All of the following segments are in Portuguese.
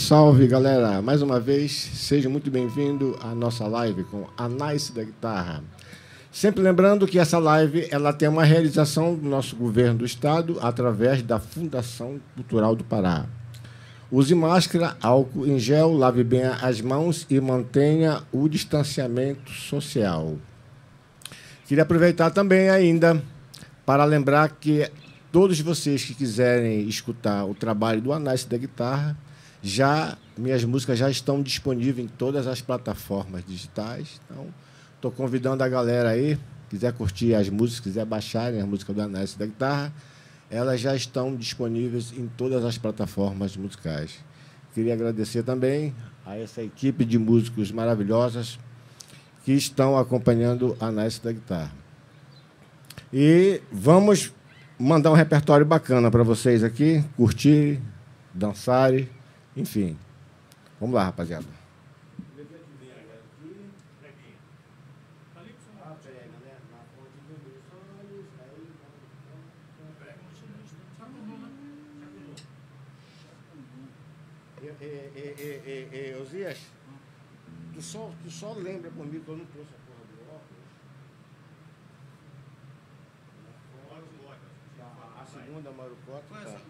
Salve, galera! Mais uma vez, seja muito bem-vindo à nossa live com a Nice da Guitarra. Sempre lembrando que essa live ela tem uma realização do nosso governo do estado através da Fundação Cultural do Pará. Use máscara, álcool em gel, lave bem as mãos e mantenha o distanciamento social. Queria aproveitar também ainda para lembrar que todos vocês que quiserem escutar o trabalho do Anais da Guitarra, já minhas músicas já estão disponíveis em todas as plataformas digitais. Então, estou convidando a galera aí, quiser curtir as músicas, quiser baixarem as músicas do Anais da Guitarra, elas já estão disponíveis em todas as plataformas musicais. Queria agradecer também a essa equipe de músicos maravilhosas que estão acompanhando a Nice da Guitarra. E vamos mandar um repertório bacana para vocês aqui, curtir, dançarem, enfim. Vamos lá, rapaziada. Osias, tu só, tu só lembra comigo que eu não trouxe a porra do óculos. A, a segunda marocota. Tá.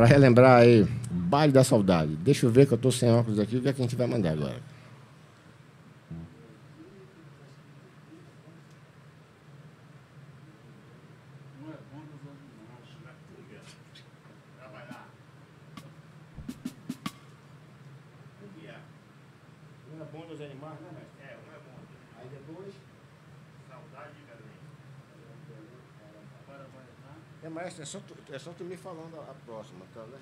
Para relembrar aí, baile da saudade. Deixa eu ver que eu estou sem óculos aqui, o que, é que a gente vai mandar agora? Não é bom dos animais, né, mestre? É, um é bom. Aí depois. Saudade de Belém. É, mestre, é só tu, é só tu me falando a, a próxima, tá, né?